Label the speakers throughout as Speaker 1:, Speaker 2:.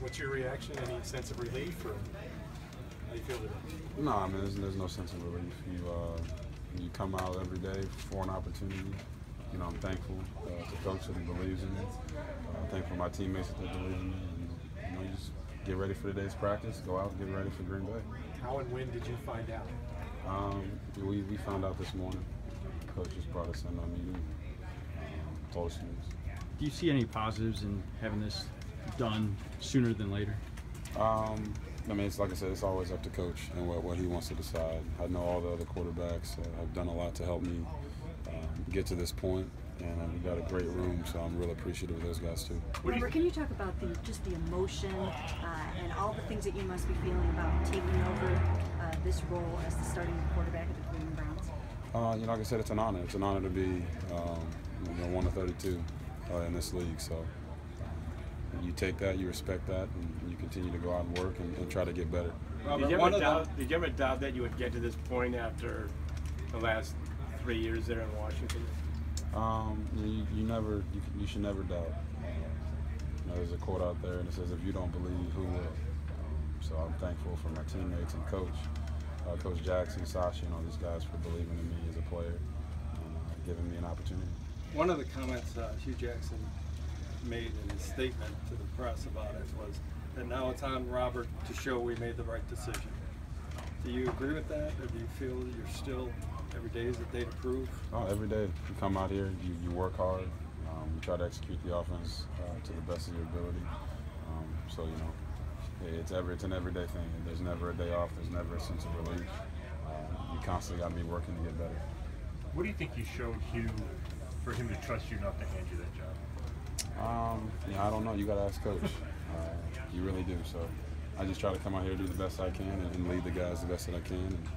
Speaker 1: What's your reaction? Any sense of relief, or how do you feel today?
Speaker 2: No, I mean, there's, there's no sense of relief. You uh, you come out every day for an opportunity. You know, I'm thankful uh, to coach that he believes in me. Uh, I'm thankful for my teammates that they believe in me. And, you know, you just get ready for today's practice. Go out and get ready for Green Bay.
Speaker 1: How and when did you find out?
Speaker 2: Um, we, we found out this morning. Coach just brought us in on meeting. Um, told us news.
Speaker 3: Do you see any positives in having this done sooner than later?
Speaker 2: Um, I mean, it's like I said, it's always up to coach and what, what he wants to decide. I know all the other quarterbacks uh, have done a lot to help me um, get to this point, and uh, we've got a great room, so I'm really appreciative of those guys too.
Speaker 4: Robert, can you talk about the just the emotion uh, and all the things that you must be feeling about taking over uh, this role as the starting quarterback of the Cleveland Browns?
Speaker 2: Uh, you know, like I said, it's an honor. It's an honor to be, um, you know, one of 32 uh, in this league. So you take that, you respect that, and you continue to go out and work and, and try to get better.
Speaker 5: Robert, did, you ever doubt, did you ever doubt that you would get to this point after the last three years there in Washington?
Speaker 2: Um, you, you never, you, you, should never doubt. You know, there's a quote out there, and it says, "If you don't believe, who will?" Um, so I'm thankful for my teammates and coach, uh, Coach Jackson, Sashi, and all these guys for believing in me as a player, and uh, giving me an opportunity.
Speaker 6: One of the comments uh, Hue Jackson made in his statement to the press about it was that now it's on Robert to show we made the right decision. Do you agree with that, or do you feel you're still every day is a day to prove?
Speaker 2: Oh, every day you come out here, you, you work hard, um, you try to execute the offense uh, to the best of your ability. Um, so you know, it's every it's an everyday thing. There's never a day off. There's never a sense of relief. Uh, you constantly got to be working to get better.
Speaker 1: What do you think you showed Hue for him to trust you enough to hand you that job?
Speaker 2: Um, you know, I don't know. You got to ask coach. Uh, you really do. So I just try to come out here, do the best I can, and, and lead the guys the best that I can. And,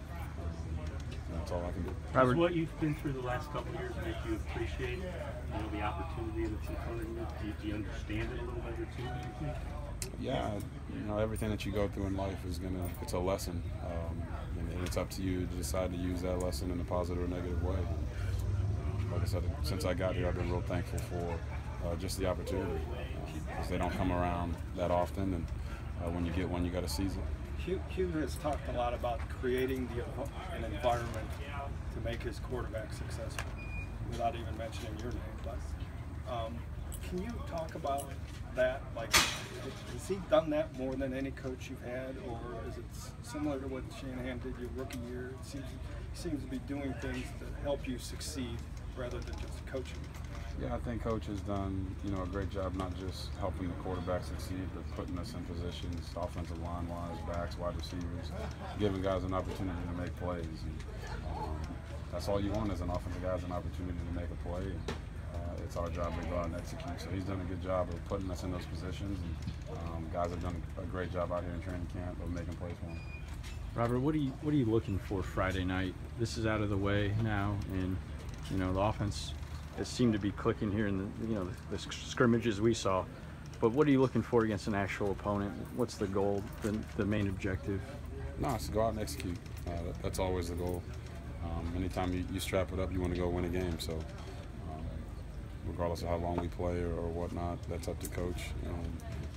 Speaker 2: that's all I can do.
Speaker 7: Robert, Does what you've been through the last couple of years make you appreciate, you know, the opportunity that's in front of you? Do you, do you understand it a little better too? Do you think?
Speaker 2: Yeah, you know, everything that you go through in life is gonna, it's a lesson, um, and, and, it's up to you to decide to use that lesson in a positive or negative way. Like I said, since I got here, I've been real thankful for uh, just the opportunity because uh, they don't come around that often, and uh, when you get one, you got to seize it.
Speaker 6: Hue has talked a lot about creating the, an environment to make his quarterback successful, without even mentioning your name. But um, can you talk about that? Like, has he done that more than any coach you've had, or is it similar to what Shanahan did your rookie year? It seems he seems to be doing things to help you succeed rather than just coaching.
Speaker 2: Yeah, I think coach has done you know a great job not just helping the quarterback succeed, but putting us in positions, offensive line wise, backs, wide receivers, giving guys an opportunity to make plays. And, um, that's all you want as an offensive guy is an opportunity to make a play. And, uh, it's our job to go out and execute. So he's done a good job of putting us in those positions. And, um, guys have done a great job out here in training camp of making plays for him.
Speaker 3: Robert, what are you what are you looking for Friday night? This is out of the way now, and you know the offense it seemed to be clicking here in the you know the, the scrimmages we saw. But what are you looking for against an actual opponent? What's the goal, the, the main objective?
Speaker 2: No, it's to go out and execute. Uh, that's always the goal. Um, anytime you, you, strap it up, you want to go win a game. So, um, regardless of how long we play or, or whatnot, that's up to coach. Um,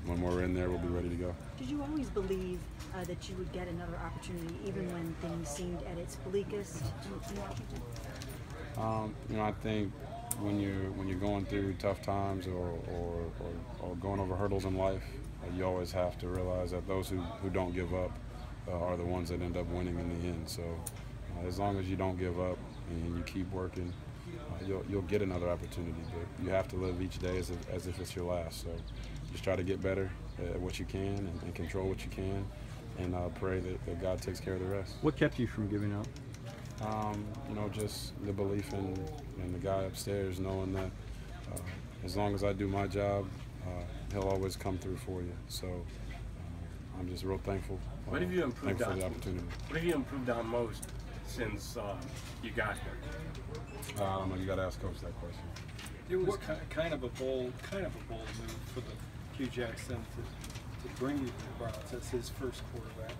Speaker 2: when we're in there, we'll be ready to go.
Speaker 4: Did you always believe uh, that you would get another opportunity, even when things seemed at its bleakest in, in Washington?
Speaker 2: Um, you know, I think when you're when you're going through tough times or or, or, or going over hurdles in life, uh, you always have to realize that those who, who don't give up uh, are the ones that end up winning in the end. So uh, as long as you don't give up and you keep working, uh, you'll you'll get another opportunity. But you have to live each day as if, as if it's your last. So just try to get better at what you can and, and control what you can, and uh, pray that, that God takes care of the rest.
Speaker 3: What kept you from giving up?
Speaker 2: Um, you know, just the belief in, in the guy upstairs, knowing that uh, as long as I do my job, uh, he'll always come through for you. So uh, I'm just real thankful.
Speaker 5: What have you improved
Speaker 2: on? For the opportunity.
Speaker 5: What have you improved on most since uh, you got here?
Speaker 2: Uh, I don't know. You got to ask coach that question.
Speaker 6: It was kind of a bold, kind of a bold move for the Hue Jackson to, to bring you to the Browns as his first quarterback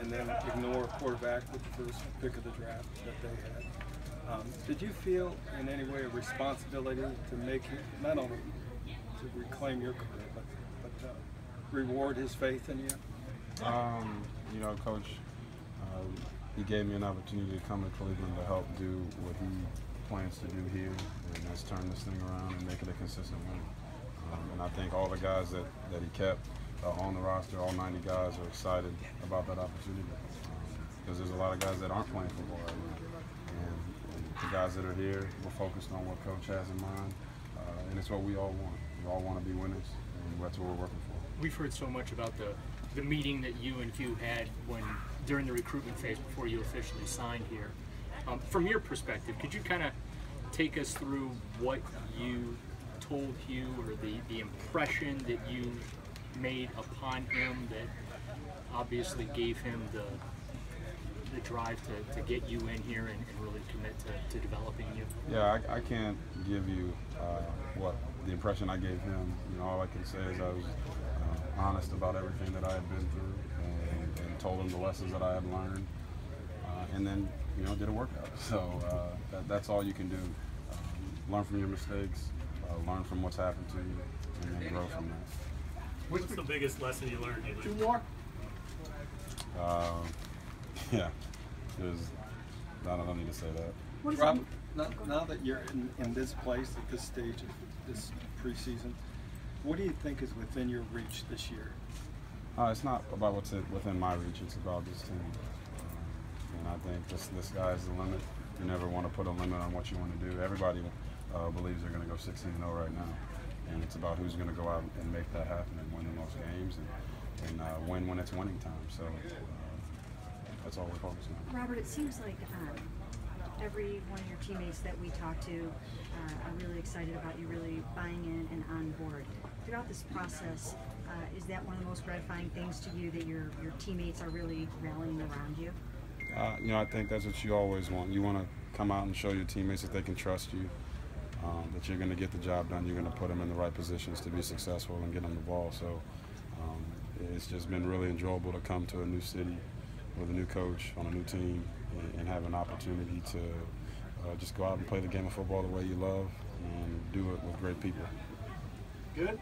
Speaker 6: and then ignore quarterback with the first pick of the draft that they had. Um, did you feel in any way a responsibility to make it, not only to reclaim your career, but, but uh, reward his faith in you?
Speaker 2: Um, you know, Coach, uh, he gave me an opportunity to come to Cleveland to help do what he plans to do here, and that's turn this thing around and make it a consistent win. Um, and I think all the guys that, that he kept on the roster, all 90 guys, are excited about that opportunity because there's a lot of guys that aren't playing football right now. And, and the guys that are here, we're focused on what Coach has in mind, uh, and it's what we all want. We all want to be winners, and that's what we're working for.
Speaker 8: we've heard so much about the the meeting that you and Hue had when during the recruitment phase before you officially signed here. Um, from your perspective, could you kind of take us through what you told Hue or the, the impression that you made upon him that obviously gave him the the drive to, to get you in here and, and really commit to, to developing you?
Speaker 2: Yeah, I, I can't give you uh, what the impression I gave him. You know, all I can say is I was uh, honest about everything that I had been through and, and told him the lessons that I had learned, uh, and then you know did a workout. So uh, that, that's all you can do. Um, learn from your mistakes, uh, learn from what's happened to you, and then grow from that.
Speaker 7: What's the biggest lesson you learned? You
Speaker 6: Two
Speaker 7: learned?
Speaker 6: more?
Speaker 2: Uh, yeah, there's. I don't need to say that.
Speaker 4: What is
Speaker 6: Rob, now, now that you're in, in this place at this stage of this preseason, what do you think is within your reach this year?
Speaker 2: Uh, it's not about what's within my reach. It's about this team. Um, and I think this this guy's the limit. You never want to put a limit on what you want to do. Everybody uh, believes they're going to go 16 0 right now, and it's about who's going to go out and make that happen and win the most games and, and uh, win when it's winning time. So uh, that's all we're focusing on.
Speaker 4: Robert, it seems like um, every one of your teammates that we talk to uh, are really excited about you really buying in and on board. Throughout this process, uh, is that one of the most gratifying things to you that your, your teammates are really rallying around you?
Speaker 2: Uh, you know, I think that's what you always want. You want to come out and show your teammates that they can trust you, um, that you're going to get the job done, you're going to put them in the right positions to be successful and get them the ball. So um, it's just been really enjoyable to come to a new city with a new coach on a new team and, and have an opportunity to uh, just go out and play the game of football the way you love and do it with great people.
Speaker 8: Good.